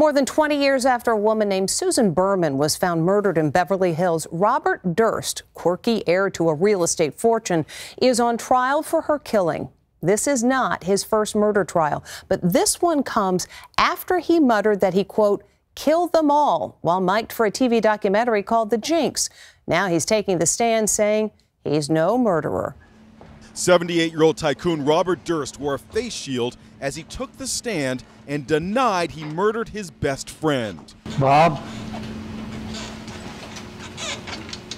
More than 20 years after a woman named Susan Berman was found murdered in Beverly Hills, Robert Durst, quirky heir to a real estate fortune, is on trial for her killing. This is not his first murder trial, but this one comes after he muttered that he, quote, killed them all while mic'd for a TV documentary called The Jinx. Now he's taking the stand saying he's no murderer. 78 year old tycoon Robert Durst wore a face shield as he took the stand and denied he murdered his best friend. Bob?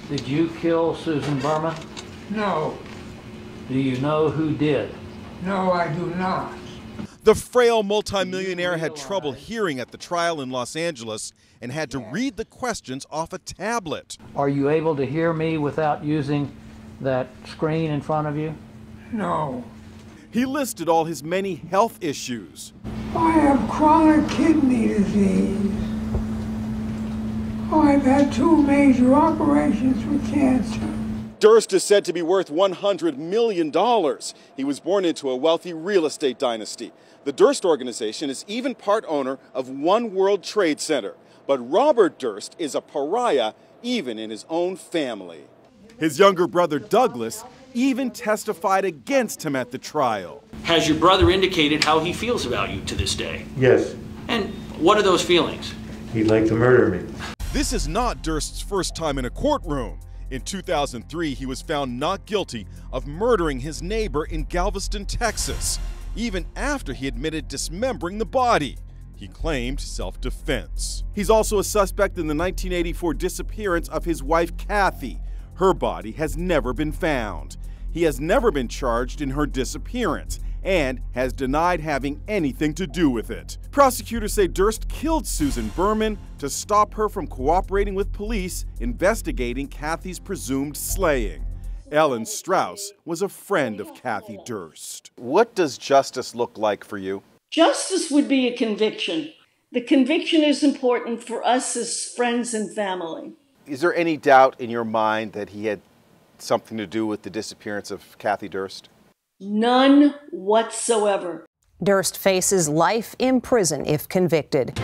Did you kill Susan Berman? No, Do you know who did? no, I do not. The frail multimillionaire had trouble hearing at the trial in Los Angeles and had to read the questions off a tablet. Are you able to hear me without using that screen in front of you? No. He listed all his many health issues. I have chronic kidney disease. I've had two major operations for cancer. Durst is said to be worth $100 million. He was born into a wealthy real estate dynasty. The Durst organization is even part owner of One World Trade Center. But Robert Durst is a pariah even in his own family. His younger brother Douglas even testified against him at the trial. Has your brother indicated how he feels about you to this day? Yes, And what are those feelings? he'd like to murder me. This is not Durst's first time in a courtroom. In 2003, he was found not guilty of murdering his neighbor in Galveston, Texas, even after he admitted dismembering the body. He claimed self defense. He's also a suspect in the 1984 disappearance of his wife, Kathy. Her body has never been found. He has never been charged in her disappearance and has denied having anything to do with it. Prosecutors say Durst killed Susan Berman to stop her from cooperating with police investigating Kathy's presumed slaying. Ellen Strauss was a friend of Kathy Durst. What does justice look like for you? Justice would be a conviction. The conviction is important for us as friends and family. Is there any doubt in your mind that he had something to do with the disappearance of Kathy Durst? None whatsoever. Durst faces life in prison if convicted.